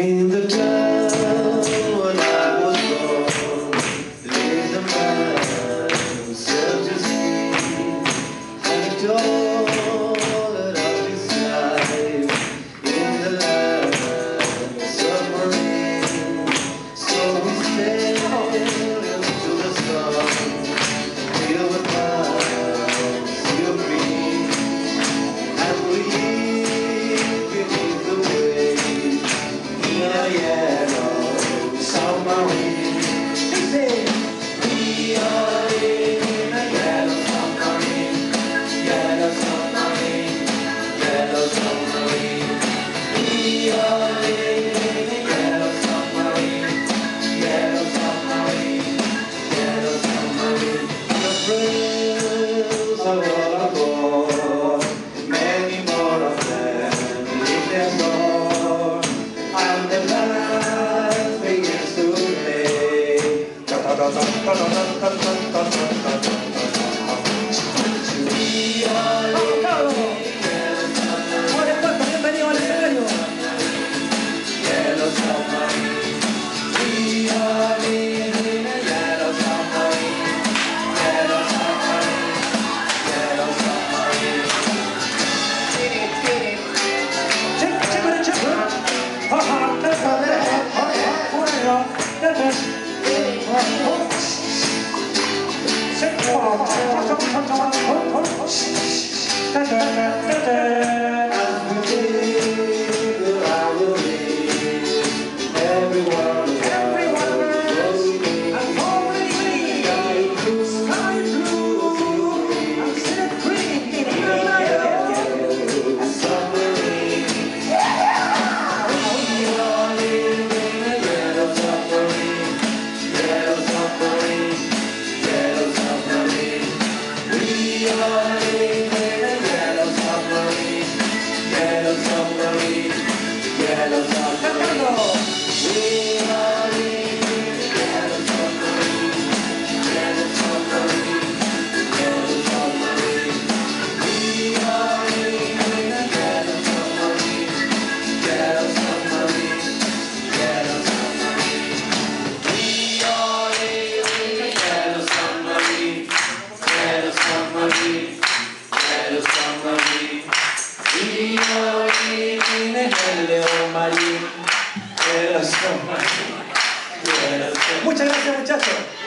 In the town when I was be. タンタンタンタンタタタ da da da da Yellow submarine, yellow submarine, we are. Muchas gracias muchachos.